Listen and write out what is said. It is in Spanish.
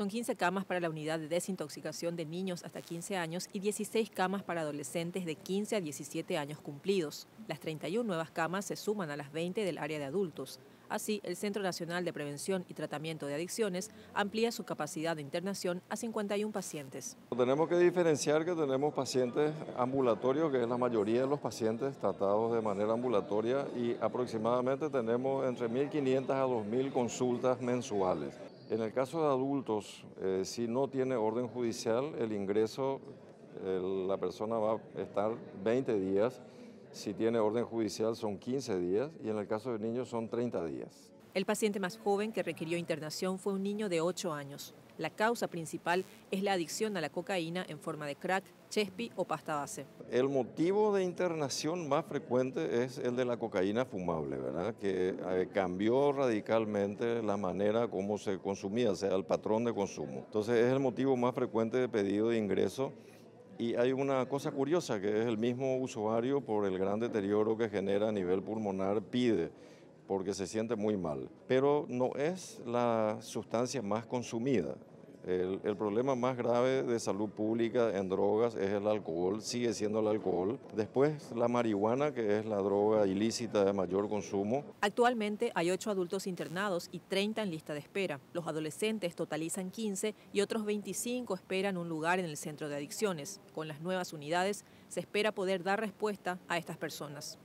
Son 15 camas para la unidad de desintoxicación de niños hasta 15 años y 16 camas para adolescentes de 15 a 17 años cumplidos. Las 31 nuevas camas se suman a las 20 del área de adultos. Así, el Centro Nacional de Prevención y Tratamiento de Adicciones amplía su capacidad de internación a 51 pacientes. Tenemos que diferenciar que tenemos pacientes ambulatorios, que es la mayoría de los pacientes tratados de manera ambulatoria, y aproximadamente tenemos entre 1.500 a 2.000 consultas mensuales. En el caso de adultos, eh, si no tiene orden judicial, el ingreso, la persona va a estar 20 días. Si tiene orden judicial son 15 días y en el caso de niños son 30 días. El paciente más joven que requirió internación fue un niño de 8 años. La causa principal es la adicción a la cocaína en forma de crack, chespi o pasta base. El motivo de internación más frecuente es el de la cocaína fumable, ¿verdad? que eh, cambió radicalmente la manera como se consumía, o sea, el patrón de consumo. Entonces es el motivo más frecuente de pedido de ingreso y hay una cosa curiosa que es el mismo usuario por el gran deterioro que genera a nivel pulmonar pide porque se siente muy mal. Pero no es la sustancia más consumida. El, problema más grave de salud pública en drogas es el alcohol, sigue siendo el alcohol. Después la marihuana, que es la droga ilícita de mayor consumo. Actualmente hay 8 adultos internados y 30 en lista de espera. Los adolescentes totalizan 15 y otros 25 esperan un lugar en el centro de adicciones. Con las nuevas unidades se espera poder dar respuesta a estas personas.